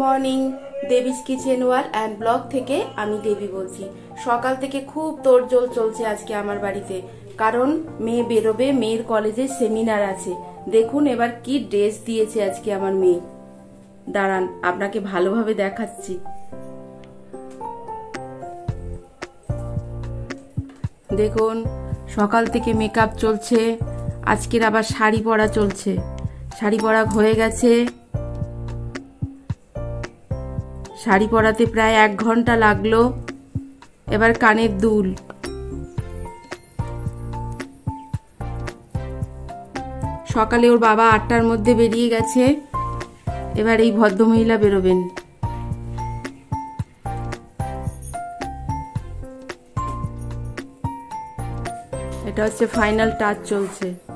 Morning Debi's kitchen wall and blog থেকে আমি দেবী বলছি। সকাল থেকে খুব তোড়জোড় চলছে আজকে আমার বাড়িতে, কারণ মেয়ে বেরোবে, মেয়ের কলেজে সেমিনার আছে। দেখুন এবার কি ড্রেস দিয়েছে আজকে আমার মেয়ে। দাঁড়ান, আপনাকে ভালোভাবে দেখাচ্ছি। দেখুন, সকাল থেকে মেকআপ চলছে, আজকের আবার শাড়ি পরা চলছে। শাড়ি পরা হয়ে গেছে। শাড়ি পরাতে প্রায় এক ঘণ্টা লাগল। এবার কানের দুল। সকালে ওর বাবা আটটার মধ্যে বেরিয়ে গেছে। এবার এই ভদ্রমহিলা বেরোবেন। এটা হচ্ছে ফাইনাল টাচ চলছে।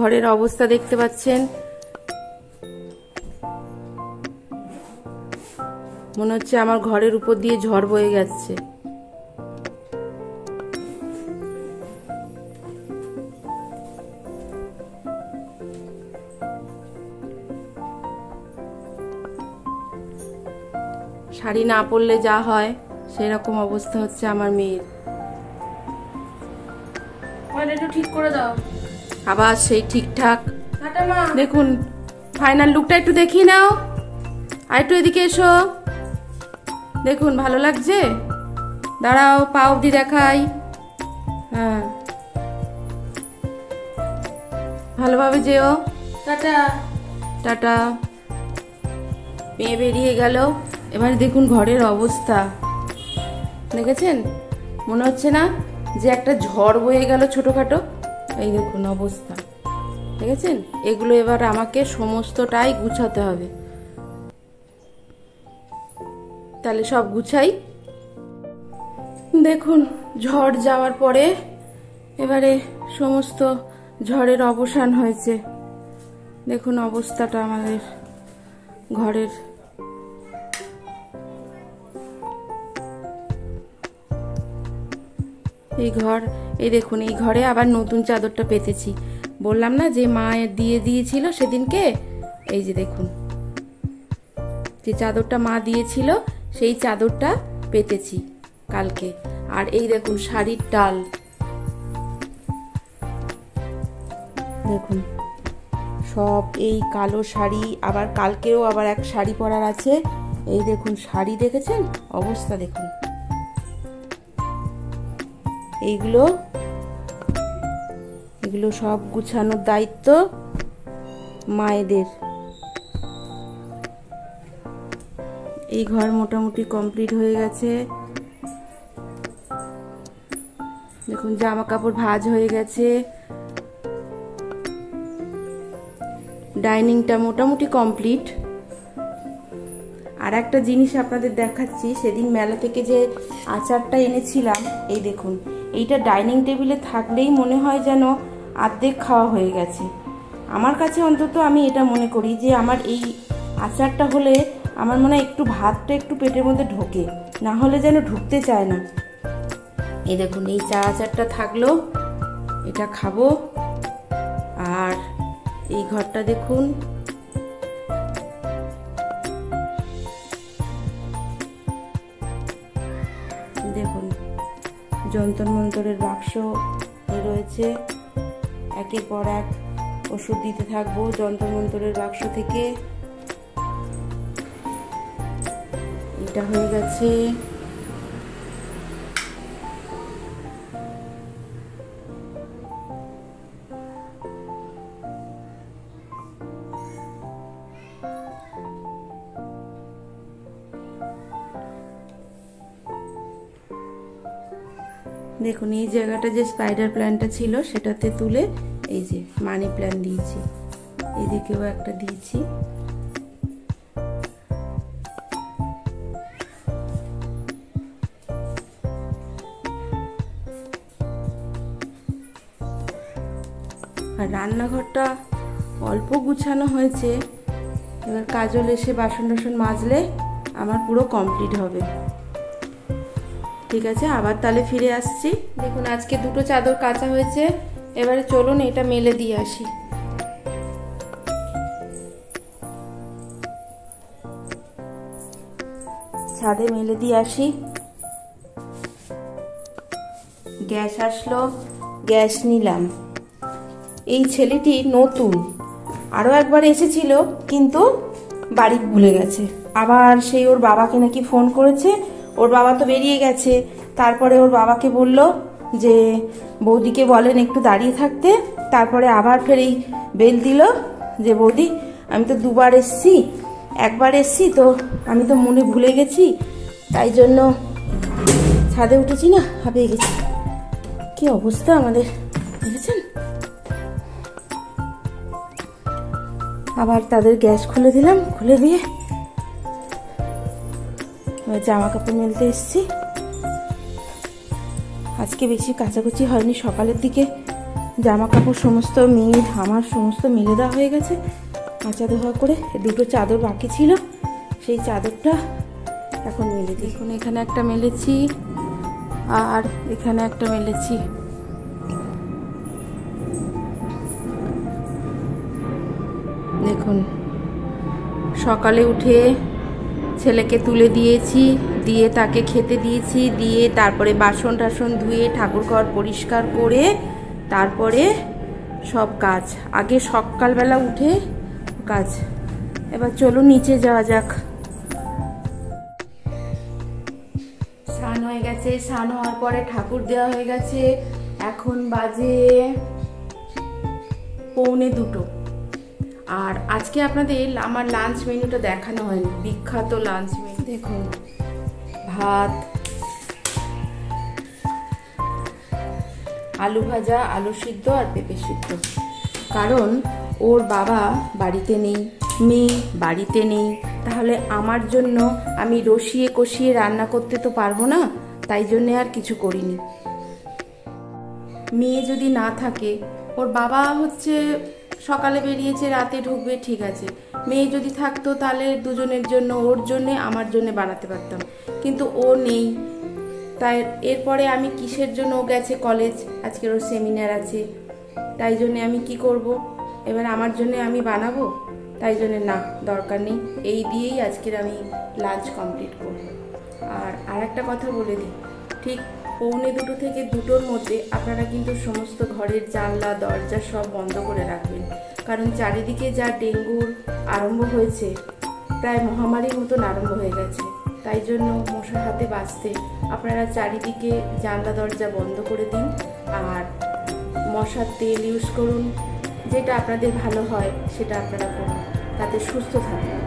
ঘরের অবস্থা দেখতে পাচ্ছেন। মনে হচ্ছে আমার ঘরের উপর দিয়ে ঝড় বয়ে যাচ্ছে শাড়ি না পরলে যা হয়, সেরকম অবস্থা হচ্ছে আমার মেয়ের। ঠিক করে দাও। আবার সেই ঠিকঠাক। দেখুন ফাইনাল লুকটা একটু দেখিয়ে নাও। আর একটু এদিকে এসো। দেখুন ভালো লাগছে? দাঁড়াও পা অব্দি দেখাই। হ্যাঁ। ভালোভাবে যেও। টাটা। টাটা। মেয়ে বেরিয়ে গেল। এবার দেখুন ঘরের অবস্থা। দেখেছেন? মনে হচ্ছে না যে একটা ঝড় বয়ে গেল ছোটখাটো। এই দেখুন অবস্থা। ঠিক দেখেছেন? এগুলো এবার আমাকে সমস্তটাই গুছাতে হবে। তাহলে সব গুছাই? দেখুন, ঝড় যাওয়ার পরে এবারে সমস্ত ঝড়ের অবসান হয়েছে। দেখুন অবস্থাটা আমাদের ঘরের। এই ঘর এই দেখুন, এই ঘরে আবার নতুন চাদরটা পেতেছি। বললাম না যে মা দিয়ে দিয়েছিল সেদিনকে? এই যে দেখুন। যে চাদরটা মা দিয়েছিল, সেই চাদরটা পেতেছি কালকে। আর এই দেখুন, শাড়ির ডাল। দেখুন, সব এই কালো শাড়ি, আবার কালকেও আবার এক শাড়ি পরার আছে। এই দেখুন, শাড়ি দেখেছেন? অবস্থা দেখুন। এইগুলো এগুলো সব গুছানোর দায়িত্ব মায়েদের। এই ঘর মোটামুটি কমপ্লিট হয়ে গেছে। দেখুন জামা কাপড় ভাজ হয়ে গেছে। ডাইনিংটা মোটামুটি কমপ্লিট। আর একটা জিনিস আপনাদের দেখাচ্ছি, সেদিন মেলা থেকে যে আচারটা এনেছিলাম, এই দেখুন, এইটা ডাইনিং টেবিলে থাকলেই মনে হয় যেন আর্ধেক খাওয়া হয়ে গেছে। আমার কাছে অন্তত আমি এটা মনে করি যে আমার এই আচারটা হলে আমার মনে হয় একটু ভাতটা একটু পেটের মধ্যে ঢোকে, না হলে যেন ঢুকতে চায় না। এই দেখুন, এই চা আচারটা থাকল, এটা খাব। আর এই ঘরটা দেখুন। দেখুন, যন্তর মন্তরের বাক্স রয়েছে। একের পর এক ওষুধ দিতে থাকব যন্ত্রমন্ত্রের বাক্স থেকে। এটা হয়ে গেছে। দেখুন, এই জায়গাটা যে স্পাইডার প্ল্যান্টটা ছিল, সেটাতে তুলে এই যে মানি প্ল্যান দিয়েছি। এদিকেও একটা দিয়েছি। আর রান্নাঘরটা অল্প গুছানো হয়েছে। এবার কাজল এসে বাসন টাসন মাজলে আমার পুরো কমপ্লিট হবে। ঠিক আছে, আবার তাহলে ফিরে আসছি। দেখুন, আজকে দুটো চাদর কাঁচা হয়েছে। এবারে চলুন, এটা মেলে দিয়ে আসি। ছাদে মেলে দিয়ে আসি। গ্যাস আসলো, গ্যাস নিলাম। এই ছেলেটি নতুন। আরও একবার এসেছিল, কিন্তু বাড়ি ভুলে গেছে। আবার সেই ওর বাবাকে নাকি ফোন করেছে। ওর বাবা তো বেরিয়ে গেছে। তারপরে ওর বাবাকে বলল যে, বৌদিকে বলেন একটু দাঁড়িয়ে থাকতে। তারপরে আবার ফের এই বেল দিল যে, বৌদি, আমি তো দুবার এসছি, একবার এসছি তো আমি তো মনে ভুলে গেছি, তাই জন্য ছাদে উঠেছি না, হাঁপিয়ে গেছি। কি অবস্থা আমাদের, দেখেছেন? আবার তাদের গ্যাস খুলে দিলাম, খুলে দিয়ে জামা কাপড় মেলতে এসছি। আজকে বেশি কাচাকুচি হয়নি, সকালের দিকে জামা কাপড় সমস্ত মেয়ের আমার সমস্ত মেলে দেওয়া হয়ে গেছে। কাঁচা ধোয়া করে দুটো চাদর বাকি ছিল, সেই চাদরটা এখন মেলে দিই। এখন এখানে একটা মেলেছি আর এখানে একটা মেলেছি। দেখুন, সকালে উঠে ছেলেকে তুলে দিয়েছি, দিয়ে তাকে খেতে দিয়েছি, দিয়ে তারপরে বাসন টাসন ধুয়ে ঠাকুর ঘর পরিষ্কার করে তারপরে সব কাজ। আগে সকালবেলা উঠে কাজ। এবার চলুন, নিচে যাওয়া যাক। স্নান হয়ে গেছে, স্নান হওয়ার পরে ঠাকুর দেওয়া হয়ে গেছে। এখন বাজে পৌনে দুটো। আর আজকে আপনাদের আমার লাঞ্চ মেনুটা দেখানো হয়নি, বিখ্যাত লাঞ্চ মেনু দেখুন, ভাত, আলু ভাজা, আলু সিদ্ধ আর পেঁপে সিদ্ধ। কারণ ওর বাবা বাড়িতে নেই, মেয়ে বাড়িতে নেই, তাহলে আমার জন্য আমি রসিয়ে কষিয়ে রান্না করতে তো পারব না, তাই জন্যে আর কিছু করিনি। মেয়ে যদি না থাকে, ওর বাবা হচ্ছে সকালে বেরিয়েছে, রাতে ঢুকবে, ঠিক আছে। মেয়ে যদি থাকতো তাহলে দুজনের জন্য, ওর জন্যে, আমার জন্যে বানাতে পারতাম। কিন্তু ও নেই। তাই এরপরে আমি কিসের জন্য ও গেছে কলেজ আজকের ওর সেমিনার আছে। তাই জন্যে আমি কি করব? এবার আমার জন্য আমি বানাবো? তাই জন্য না, দরকার নেই। এই দিয়েই আজকের আমি লাঞ্চ কমপ্লিট করব। আর আর একটা কথা বলে দিই। ঠিক পৌনে দুটো থেকে দুটোর মধ্যে আপনারা কিন্তু সমস্ত ঘরের জানলা, দরজা সব বন্ধ করে রাখবেন। কারণ চারিদিকে যা ডেঙ্গুর আরম্ভ হয়েছে, প্রায় মহামারীর মতন আরম্ভ হয়ে গেছে। তাই জন্য মশার হাতে বাঁচতে আপনারা চারিদিকে জানলা, দরজা বন্ধ করে দিন। আর মশার তেল ইউজ করুন। যেটা আপনাদের ভালো হয়, সেটা আপনারা করুন। তাতে সুস্থ থাকুন।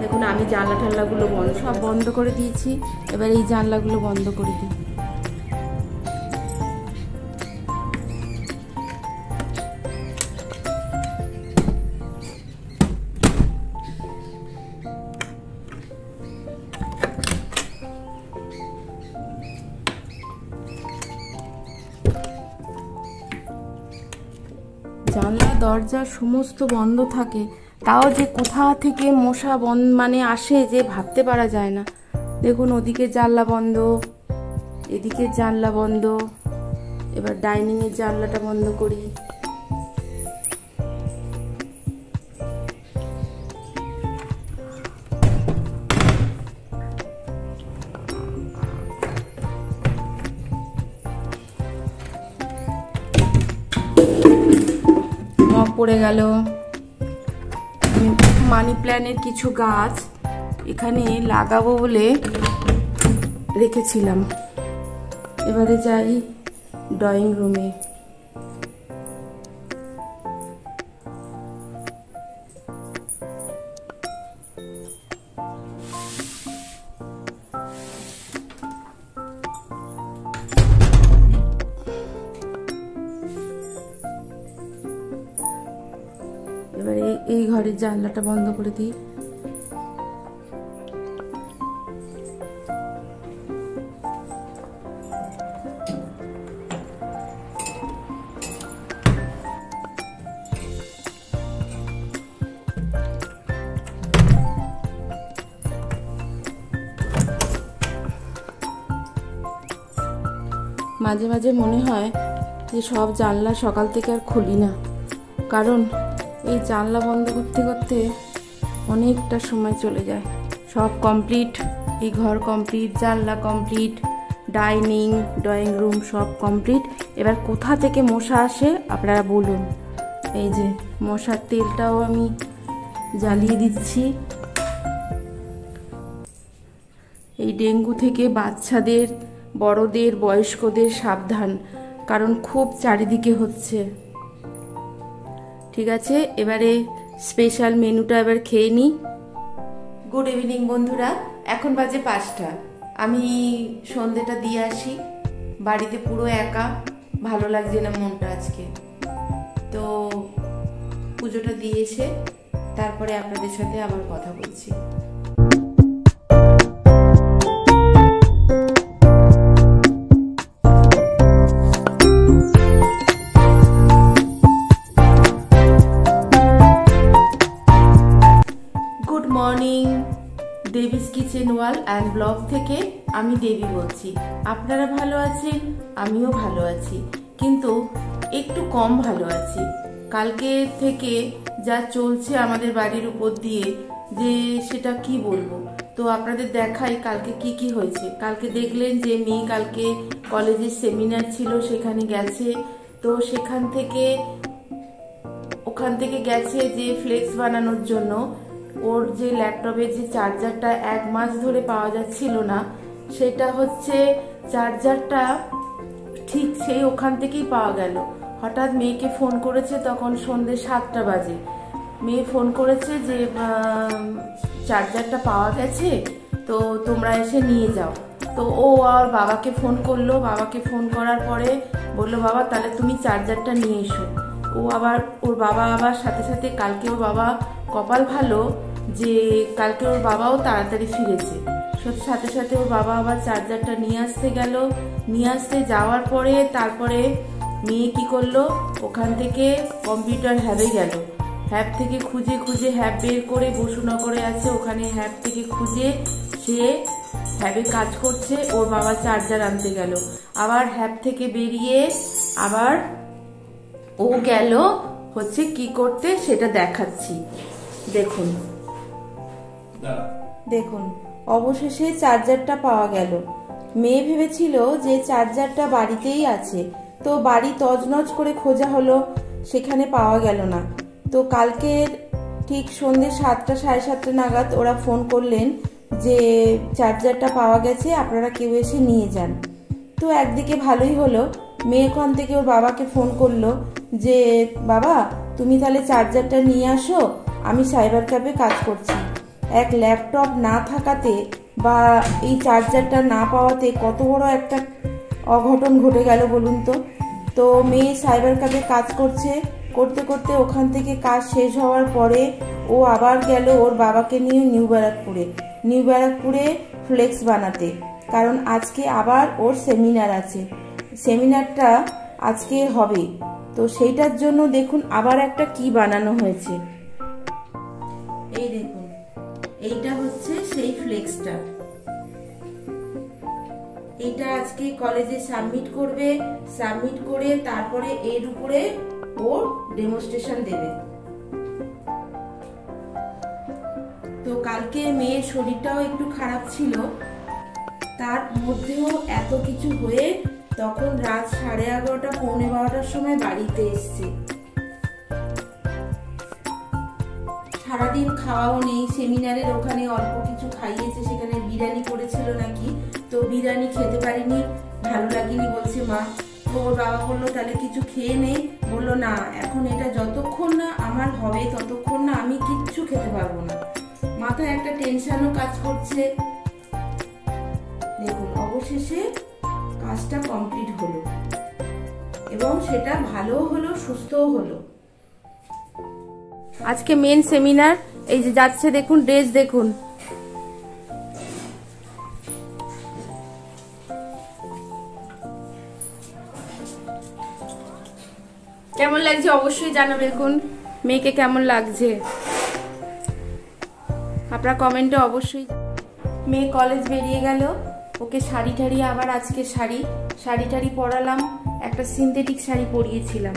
দেখুন, আমি জানলা টানলাগুলো বন্ধ সব বন্ধ করে দিয়েছি। এবার এই জানলাগুলো বন্ধ করে দিই। দরজা সমস্ত বন্ধ থাকে, তাও যে কোথা থেকে মশা বন মানে আসে যে ভাবতে পারা যায় না। দেখুন, ওদিকে জানলা বন্ধ, এদিকে জানলা বন্ধ, এবার ডাইনিংয়ের জানলাটা বন্ধ করি। পড়ে গেল। মানি প্ল্যানের কিছু গাছ এখানে লাগাবো বলে রেখেছিলাম। এবারে যাই ড্রয়িং রুমে। এবারে এই ঘরের জানলাটা বন্ধ করে দিই। মাঝে মাঝে মনে হয় যে সব জানলা সকাল থেকে আর খুলি না। কারণ এই জানলা বন্ধ করতে করতে অনেকটা সময় চলে যায়। সব কমপ্লিট এই ঘর কমপ্লিট জানলা কমপ্লিট ডাইনিং ড্রয়িং রুম সব কমপ্লিট এবার কোথা থেকে মশা আসে আপনারা বলুন। এই যে মশার তেলটাও আমি জ্বালিয়ে দিচ্ছি। এই ডেঙ্গু থেকে বাচ্চাদের, বড়দের, বয়স্কদের সাবধান, কারণ খুব চারিদিকে হচ্ছে। ঠিক আছে? এবারে স্পেশাল মেনুটা এবার খেয়ে নিই গুড ইভিনিং বন্ধুরা। এখন বাজে পাঁচটা। আমি সন্ধেটা দিয়ে আসি। বাড়িতে পুরো একা। ভালো লাগছে না মনটা আজকে। তো পুজোটা দিয়ে এসে তারপরে আপনাদের সাথে আবার কথা বলছি। Morning Debi's kitchen wall and blog থেকে আমি দেবী বলছি। আপনারা ভালো আছেন? আমিও ভালো আছি। কিন্তু একটু কম ভালো আছি। কালকে থেকে যা চলছে আমাদের বাড়ির উপর দিয়ে যে সেটা কি বলব? তো আপনাদের দেখাই কালকে কি কি হয়েছে। কালকে দেখলেন যে মেয়ে কালকে কলেজের সেমিনার ছিল, সেখানে গেছে। তো সেখান থেকে, ওখান থেকে গেছে যে ফ্লেক্স বানানোর জন্য। ওর যে ল্যাপটপের যে চার্জারটা এক মাস ধরে পাওয়া যাচ্ছিল না, সেটা হচ্ছে চার্জারটা ঠিক সেই ওখান থেকেই পাওয়া গেল। হঠাৎ মেয়েকে ফোন করেছে তখন সন্ধে সাতটা বাজে। মেয়ে ফোন করেছে যে চার্জারটা পাওয়া গেছে, তো তোমরা এসে নিয়ে যাও। তো ও আর বাবাকে ফোন করল। বাবাকে ফোন করার পরে বলল, বাবা, তাহলে তুমি চার্জারটা নিয়ে এসো। ও আবার, ওর বাবা আবার সাথে সাথে, কালকে ওর বাবা কপাল ভালো যে কালকে ওর বাবাও তাড়াতাড়ি ফিরেছে। সাথে সাথে ওর বাবা আবার চার্জারটা নিয়ে আসতে গেল। নিয়ে আসতে যাওয়ার পরে তারপরে মেয়ে কি করল? ওখান থেকে কম্পিউটার হ্যাবে গেল। হ্যাব থেকে খুঁজে খুঁজে হ্যাব বের করে বসুনগরে আছে। ওখানে হ্যাব থেকে খুঁজে সে হ্যাবে কাজ করছে। ওর বাবা চার্জার আনতে গেল। আবার হ্যাব থেকে বেরিয়ে আবার ও গেল। হচ্ছে কি করতে? সেটা দেখাচ্ছি। দেখুন। দেখুন, অবশেষে চার্জারটা পাওয়া গেল। মেয়ে ভেবেছিল যে চার্জারটা বাড়িতেই আছে। তো বাড়ি তজনজ করে খোঁজা হলো, সেখানে পাওয়া গেল না। তো কালকের ঠিক সন্ধ্যে সাতটা, সাড়ে সাতটা নাগাদ ওরা ফোন করলেন যে চার্জারটা পাওয়া গেছে, আপনারা কেউ এসে নিয়ে যান। তো একদিকে ভালোই হলো, মেয়ে ওখান থেকে ওর বাবাকে ফোন করল যে, বাবা, তুমি তাহলে চার্জারটা নিয়ে আসো, আমি সাইবার ক্যাফে কাজ করছি। এক ল্যাপটপ না থাকাতে বা এই চার্জারটা না পাওয়াতে কত বড় একটা অঘটন ঘটে গেল বলুন তো? তো মেয়ে সাইবার ক্যাফে কাজ করছে, করতে করতে ওখান থেকে কাজ শেষ হওয়ার পরে ও আবার গেল ওর বাবাকে নিয়ে নিউ ব্যারাকপুরে নিউ ব্যারাকপুরে ফ্লেক্স বানাতে। কারণ আজকে আবার ওর সেমিনার আছে। সেমিনারটা আজকে হবে। তো সেইটার জন্য দেখুন আবার একটা কি বানানো হয়েছে। এইটা হচ্ছে সেই ফ্লেক্সটা। এইটা আজকে কলেজে সাবমিট করবে সাবমিট করে তারপরে এর উপরে ওর ডেমনস্ট্রেশন দেবে। তো কালকে মেয়ের শরীরটাও একটু খারাপ ছিল, তার মধ্যেও এত কিছু হয়ে তখন রাত সাড়ে এগারোটা, পৌনে বারোটার সময় বাড়িতে এসছে। সারাদিন খাওয়াও নেই, সেমিনারের ওখানে অল্প কিছু খাইয়েছে, সেখানে বিরিয়ানি করেছিল নাকি, তো বিরিয়ানি খেতে পারিনি, ভালো লাগেনি বলছে মা। তো ওর বাবা বলল, তাহলে কিছু খেয়ে নেই বলল, না, এখন এটা যতক্ষণ না আমার হবে, ততক্ষণ না আমি কিচ্ছু খেতে পারব না। মাথায় একটা টেনশনও কাজ করছে। দেখুন, অবশেষে কাজটা কমপ্লিট হলো। এবং সেটা ভালোও হলো, সুস্থও হলো। আজকে মেন সেমিনার এই যে যাচ্ছে দেখুন ড্রেস দেখুন। কেমন লাগছে অবশ্যই জানাবে দেখুন, মেয়েকে কেমন লাগছে। আপনারা কমেন্টে অবশ্যই মেয়ে কলেজ বেরিয়ে গেল, ওকে শাড়ি টাড়ি, আবার আজকে শাড়ি। শাড়ি টাড়ি পরালাম, একটা সিনথেটিক শাড়ি পরিয়েছিলাম।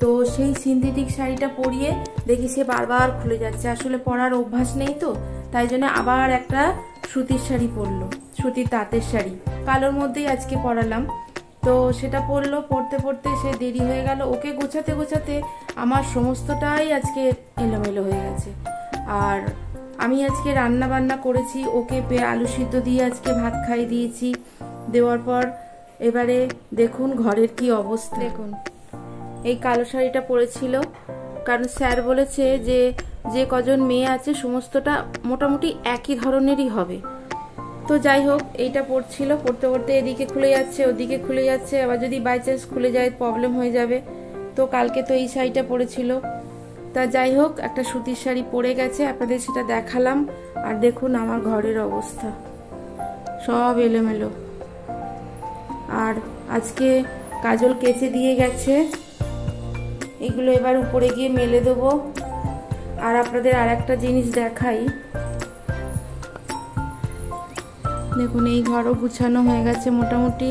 তো সেই সিনথেটিক শাড়িটা পরিয়ে দেখি সে বারবার খুলে যাচ্ছে। আসলে পরার অভ্যাস নেই তো তাই জন্য আবার একটা সুতির শাড়ি পরলো সুতির তাঁতের শাড়ি। কালোর মধ্যেই আজকে পরালাম। তো সেটা পরলো পড়তে পড়তে সে দেরি হয়ে গেল। ওকে গোছাতে গোছাতে আমার সমস্তটাই আজকে এলোমেলো হয়ে গেছে। আর আমি আজকে রান্না বান্না করেছি ওকে পে- আলু সিদ্ধ দিয়ে আজকে ভাত খাই দিয়েছি। দেওয়ার পর এবারে দেখুন ঘরের কি অবস্থা। দেখুন। এই কালো শাড়িটা পরেছিল। কারণ স্যার বলেছে যে যে কজন মেয়ে আছে, সমস্তটা মোটামুটি একই ধরনেরই হবে। তো যাই হোক, এইটা পড়ছিল। পড়তে পড়তে এদিকে খুলে যাচ্ছে, ওদিকে খুলে যাচ্ছে। আবার যদি বাই চান্স খুলে যায় প্রবলেম হয়ে যাবে। তো কালকে তো এই শাড়িটা পরেছিল তা যাই হোক, একটা সুতির শাড়ি পরে গেছে, আপনাদের সেটা দেখালাম। আর দেখুন আমার ঘরের অবস্থা। সব এলোমেলো। আর আজকে কাজল কেচে দিয়ে গেছে। এগুলো এবার উপরে গিয়ে মেলে দেবো। আর আপনাদের আর একটা জিনিস দেখাই। দেখুন, এই ঘরও গুছানো হয়ে গেছে মোটামুটি।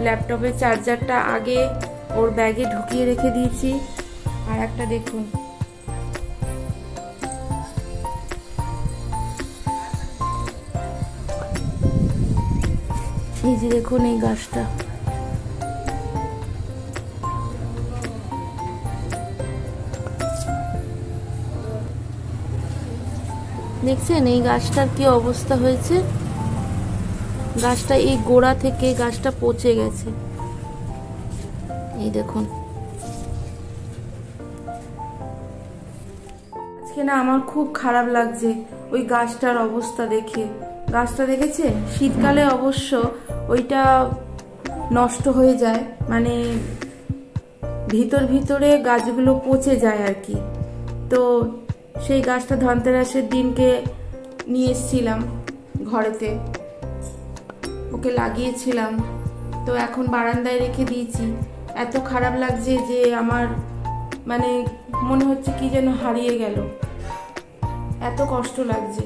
ল্যাপটপের চার্জারটা আগে ওর ব্যাগে ঢুকিয়ে রেখে দিয়েছি। আর একটা দেখুন। এই যে দেখুন এই গাছটা। দেখছেন এই গাছটার কি অবস্থা হয়েছে? গাছটা এই গোড়া থেকে গাছটা পচে গেছে। এই দেখুন। আজকে না আমার খুব খারাপ লাগছে ওই গাছটার অবস্থা দেখে। গাছটা দেখেছে শীতকালে অবশ্য ওইটা নষ্ট হয়ে যায় মানে ভিতর ভিতরে গাছগুলো পচে যায় আর কি। তো সেই গাছটা ধনতেরাসের দিনকে নিয়ে এসেছিলাম ঘরেতে। ওকে লাগিয়েছিলাম। তো এখন বারান্দায় রেখে দিয়েছি। এত খারাপ লাগছে যে আমার মানে মনে হচ্ছে কি যেন হারিয়ে গেল। এত কষ্ট লাগছে।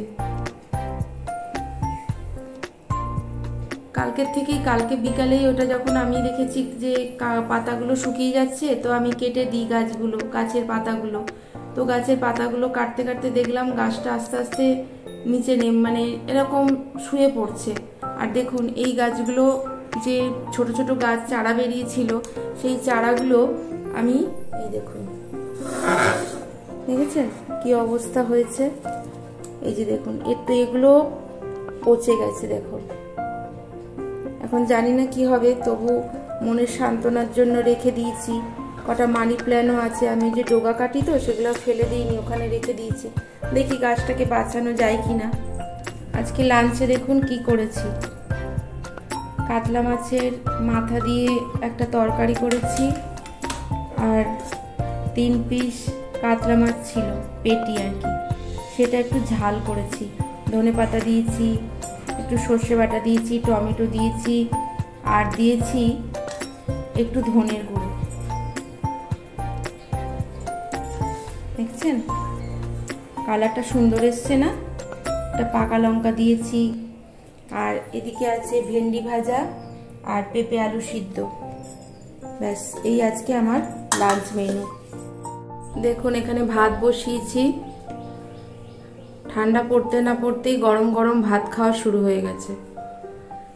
কালকের থেকেই, কালকে বিকালেই ওটা যখন আমি দেখেছি যে পাতাগুলো শুকিয়ে যাচ্ছে, তো আমি কেটে দিই গাছগুলো, গাছের পাতাগুলো। তো গাছের পাতাগুলো কাটতে কাটতে দেখলাম গাছটা আস্তে আস্তে নিচে নেম মানে এরকম শুয়ে পড়ছে। আর দেখুন, এই গাছগুলো যে ছোট ছোট গাছ চারা বেরিয়েছিল, সেই চারাগুলো আমি, এই দেখুন। দেখেছেন কি অবস্থা হয়েছে? এই যে দেখুন, এর তো এগুলো পচে গেছে, দেখুন। এখন জানি না কি হবে, তবু মনের সান্ত্বনার জন্য রেখে দিয়েছি। কটা মানি প্ল্যানও আছে, আমি যে ডোগা কাটি তো, সেগুলো ফেলে দিইনি, ওখানে রেখে দিয়েছি। দেখি গাছটাকে বাঁচানো যায় কি না আজকে লাঞ্চে দেখুন কি করেছি। কাতলা মাছের মাথা দিয়ে একটা তরকারি করেছি, আর তিন পিস কাতলা মাছ ছিল, পেটি আর কি। সেটা একটু ঝাল করেছি। ধনে পাতা দিয়েছি, একটু সর্ষে বাটা দিয়েছি, টমেটো দিয়েছি, আর দিয়েছি একটু ধনের গুঁড়ো। কালারটা সুন্দর এসছে না? একটা পাকা লঙ্কা দিয়েছি। আর এদিকে আছে ভেন্ডি ভাজা আর পেঁপে আলু সিদ্ধ। ব্যাস, এই আজকে আমার লাঞ্চ মেনু। দেখুন, এখানে ভাত বসিয়েছি। ঠান্ডা পড়তে না পড়তেই গরম গরম ভাত খাওয়া শুরু হয়ে গেছে।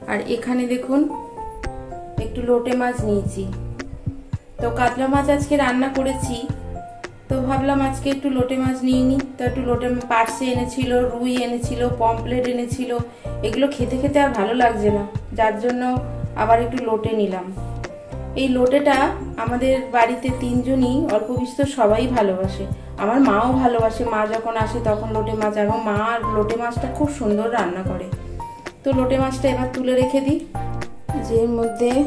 আর এখানে দেখুন, একটু লোটে মাছ নিয়েছি। তো কাতলা মাছ আজকে রান্না করেছি। তো ভাবলাম আজকে একটু লোটে মাছ নিয়ে নিই। তো একটু লোটে পার্সে এনেছিল, রুই এনেছিল পমপ্লেট এনেছিল। এগুলো খেতে খেতে আর ভালো লাগছে না। যার জন্য আবার একটু লোটে নিলাম। এই লোটেটা আমাদের বাড়িতে তিনজনই অল্প বিস্তর সবাই ভালোবাসে। আমার মাও ভালোবাসে, মা যখন আসে তখন লোটে মাছ। এবং মা আর লোটে মাছটা খুব সুন্দর রান্না করে। তো লোটে মাছটা এবার তুলে রেখে দিই। যে মধ্যে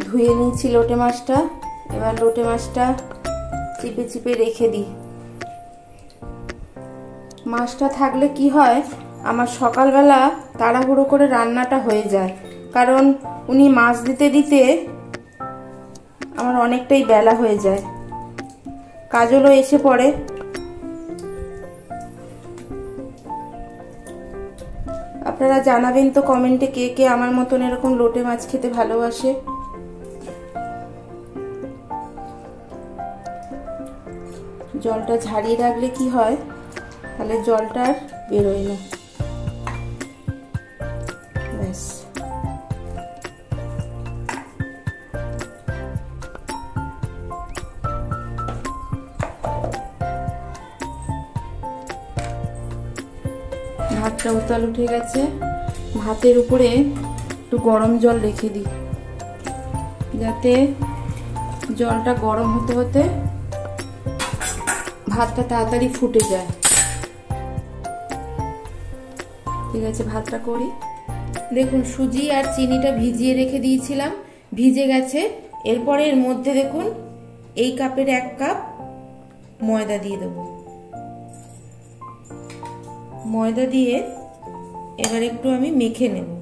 ধুয়ে নিয়েছি লোটে মাছটা। এবার লোটে মাছটা চিপে চিপে রেখে দিই। মাছটা থাকলে কি হয়, আমার সকালবেলা তাড়াহুড়ো করে রান্নাটা হয়ে যায়। কারণ উনি মাছ দিতে দিতে আমার অনেকটাই বেলা হয়ে যায়। কাজলও এসে পড়ে। আপনারা জানাবেন তো কমেন্টে কে কে আমার মতন এরকম লোটে মাছ খেতে ভালোবাসে। জলটা ঝারিয়ে রাখলে কি হয়? তাহলে জলটা আর বেরোয় না। ব্যাস। ভাতটা উতাল উঠে গেছে। ভাতের উপরে একটু গরম জল রেখে দিই। যাতে জলটা গরম হতে হতে ভাতটা তাড়াতাড়ি ফুটে যায়। ঠিক আছে, ভাতটা করি। দেখুন, সুজি আর চিনিটা ভিজিয়ে রেখে দিয়েছিলাম, ভিজে গেছে। এরপরে এর মধ্যে দেখুন, এই কাপের এক কাপ ময়দা দিয়ে দেবো। ময়দা দিয়ে এবার একটু আমি মেখে নেব।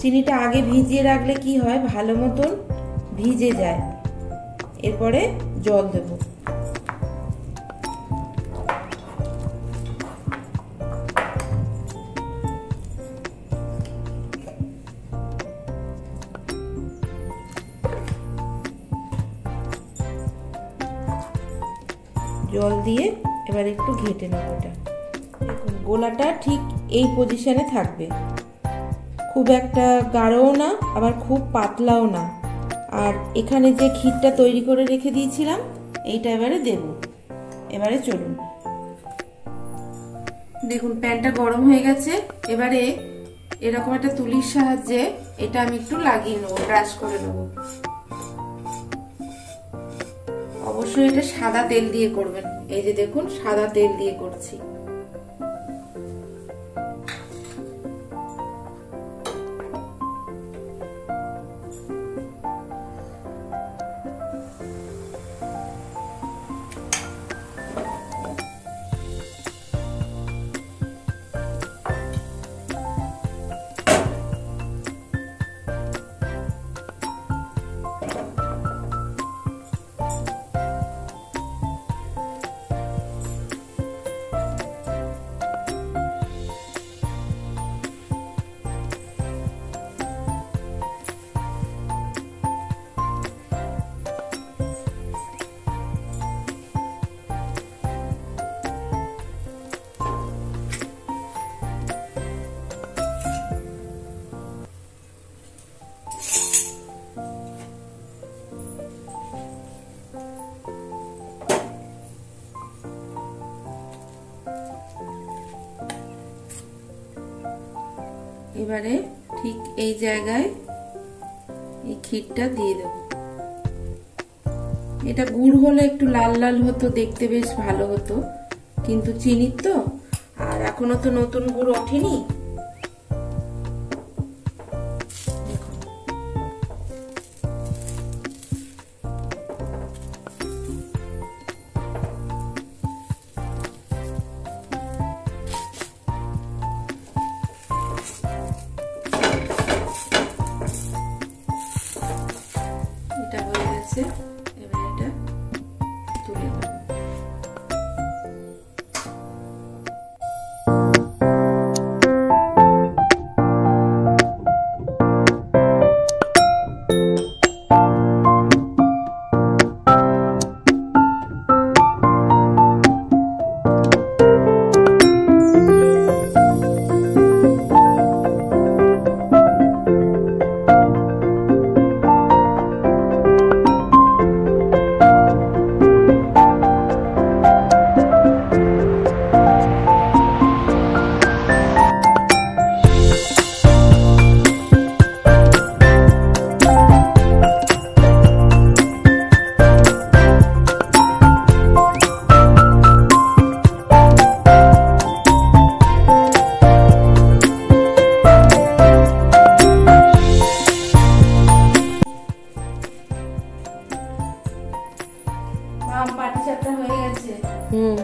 চিনিটা আগে ভিজিয়ে রাখলে কি হয়? ভালো মতন ভিজে যায়। এরপরে জল দেব। জল দিয়ে এবার একটু ঘেটে নেব এটা। গোলাটা ঠিক এই পজিশনে থাকবে। খুব একটা গাঢ়ও না, আবার খুব পাতলাও না। আর এখানে যে ক্ষীরটা তৈরি করে রেখে দিয়েছিলাম, এইটা এবারে দেব। এবারে চলুন। দেখুন, প্যানটা গরম হয়ে গেছে। এবারে এরকম একটা তুলির সাহায্যে এটা আমি একটু লাগিয়ে নেব, ব্রাশ করে নেব। অবশ্যই এটা সাদা তেল দিয়ে করবেন। এই যে দেখুন, সাদা তেল দিয়ে করছি। এবারে ঠিক এই জায়গায় এই ক্ষীরটা দিয়ে দেব। এটা গুড় হলে একটু লাল লাল হতো, দেখতে বেশ ভালো হতো। কিন্তু চিনির তো, আর এখনও তো নতুন গুড় ওঠেনি। আম পাটি হয়ে গেছে। হুম।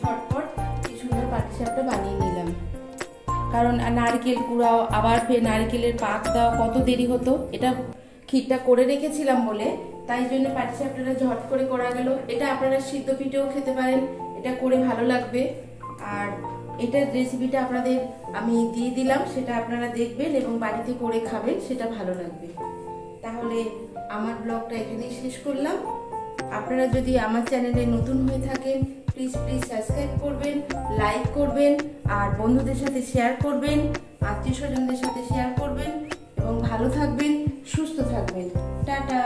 ঝটপট কি সুন্দর পাটি সাপটা বানিয়ে নিলাম। কারণ নারকেল কুড়াও আবার ফের নারকেলের পাক দেওয়া কত দেরি হতো এটা ক্ষীরটা করে রেখেছিলাম বলে তাই জন্য পাটি সাপটাটা ঝট করে করা গেল। এটা আপনারা সিদ্ধ পিঠেও খেতে পারেন এটা করে ভালো লাগবে। আর এটার রেসিপিটা আপনাদের আমি দিয়ে দিলাম সেটা আপনারা দেখবেন এবং বাড়িতে করে খাবেন সেটা ভালো লাগবে। তাহলে আমার ব্লগটা এখানেই শেষ করলাম। আপনারা যদি আমার চ্যানেলে নতুন হয়ে থাকেন প্লিজ প্লিজ সাবস্ক্রাইব করবেন লাইক করবেন, আর বন্ধুদের সাথে শেয়ার করবেন, আত্মীয় স্বজনদের সাথে শেয়ার করবেন, এবং ভালো থাকবেন, সুস্থ থাকবেন। টাটা!